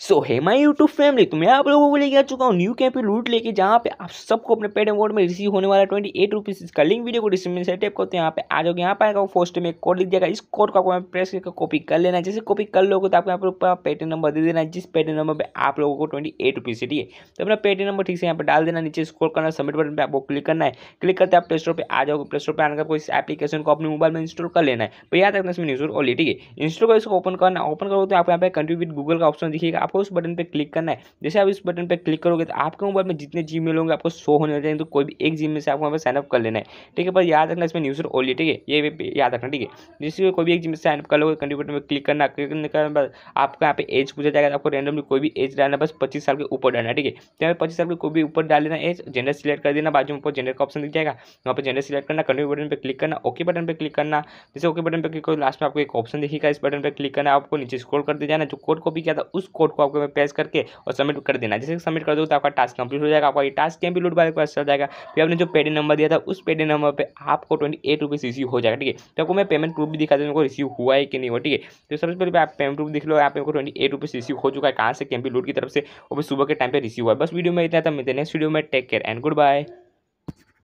सो है my YouTube family तो मैं आप लोगों को लेके आ चुका हूँ न्यू कैंपी लूट लेके, जहाँ पे आप सबको अपने पेड अमाउंट में रिसीव होने वाला ट्वेंटी एट रुपीज़ इसका लिंक वीडियो को डिस्क्रिप्शन से टाइप करते हैं। यहाँ पे आ जाओगे, यहाँ पे आएगा फ़र्स्ट में कोड लिख जाएगा इस कोड को आपको प्रेस करके कॉपी कर लेना जैसे कॉपी कर लोगे तो आपको यहाँ पर पेटीएम नंबर दे देना जिस पेटीएम नंबर पर आप लोगों को ट्वेंटी एट रुपीज़ ठीक है तो अपना पेटीएम नंबर ठीक से यहाँ पर डाल देना नीचे स्कोर करना सबमिट बटन पर आपको क्लिक करना है। क्लिक करते आप प्ले स्टोर पर आ जाओगे। प्ले स्टोर पर आने का एप्लीकेशन को अपने मोबाइल में इंस्टॉल कर लेना है। तो याद रखना इसमें न्यूज़ ऑल ठीक है इंस्टॉल कर, इसको ओपन करना ओपन करो तो आपको यहाँ पे विद गूगल का ऑप्शन दिखेगा। आपको उस बटन पर क्लिक करना है। जैसे आप इस बटन पर क्लिक करोगे तो आपके मोबाइल में जितने जी मेल होंगे आपको शो होने चाहिए तो कोई भी एक जी से आपको वहाँ पर साइनअप कर लेना है। ठीक है, पर याद रखना इसमें न्यूज़ ओनली ठीक है? ये याद रखना, ठीक है? जिससे कोई भी एक जी में साइनअप कर लोगे कंटिन्यू बटन पर क्लिक करना क्लिक करने के बाद आपको यहाँ पे एज पूछा जाएगा आपको रैंडमली कोई भी एज डालना बस पच्चीस साल के ऊपर डालना ठीक है? तो यहाँ पे पच्चीस साल के कोई भी ऊपर डाल देना एज जेंडर सिलेक्ट कर देना, बाजू में ऊपर जेंडर का ऑप्शन दिख जाएगा। वहाँ पर जेंडर सिलेक्ट करना कंटिन्यू बटन पर क्लिक करना ओके बटन पर क्लिक करना। जैसे ओके बटन पर क्लिक करो लास्ट में आपको एक ऑप्शन दिखेगा, इस बटन पर क्लिक करना, आपको नीचे स्क्रॉल कर दिया जाना, जो कोड कॉपी किया था, उस कोड को आपको प्रेस करके और सबमिट कर देना। जैसे सबमिट कर दो तो आपका टास्क कंप्लीट हो जाएगा, आपका ये टास्क कैम भी पास चल जाएगा। फिर आपने जो पेडी नंबर दिया था, उस पेडी नंबर पर आपको ट्वेंटी एट रुपीज़ रिसीव हो जाएगा, ठीक है? तो आपको मैं पेमेंट प्रूफ भी दिखा दूँ रिसीव हुआ है कि नहीं हुआ, ठीक है? तो सबसे पहले आप पेमेंट प्रूफ दिख लो आप को ट्वेंटी एट रिसीव हो चुका है, कहाँ से कैंपी लूट की तरफ़ से भी सुबह के टाइम पर रिसीव हुआ है। बस वीडियो में इतना था, मिलते नेक्स्ट वीडियो में take care and good bye